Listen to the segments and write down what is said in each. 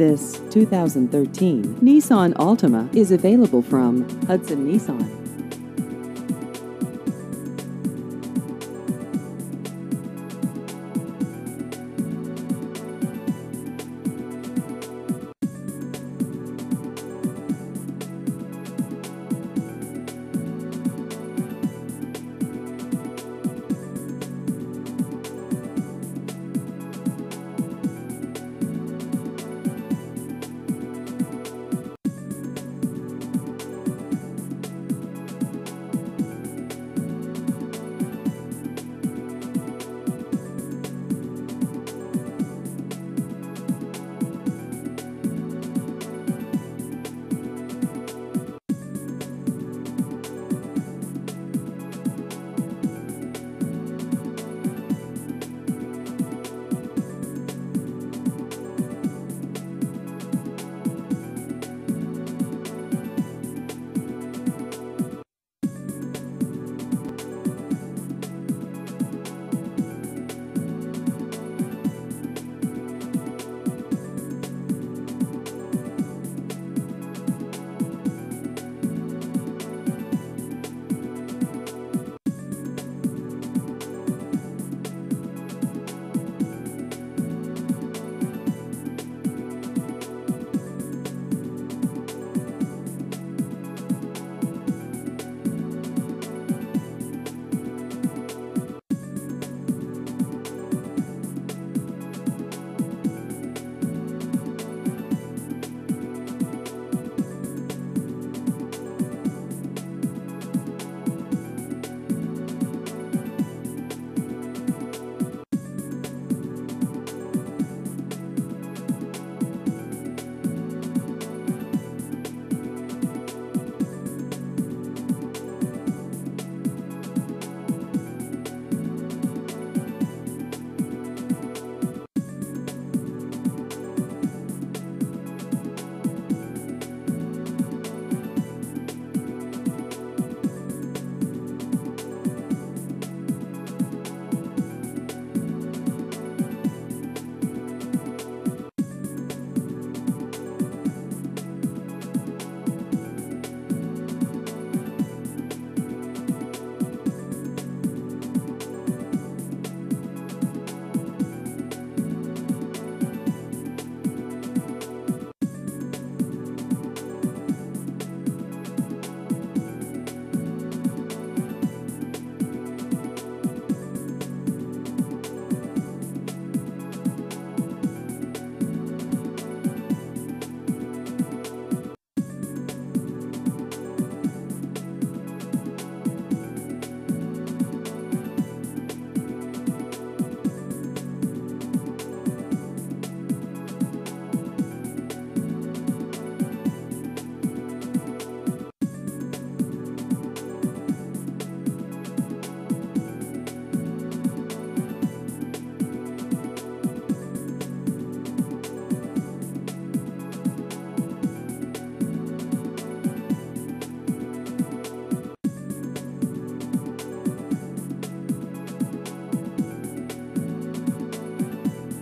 This 2013 Nissan Altima is available from Hudson Nissan.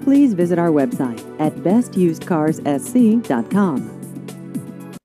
Please visit our website at bestusedcarssc.com.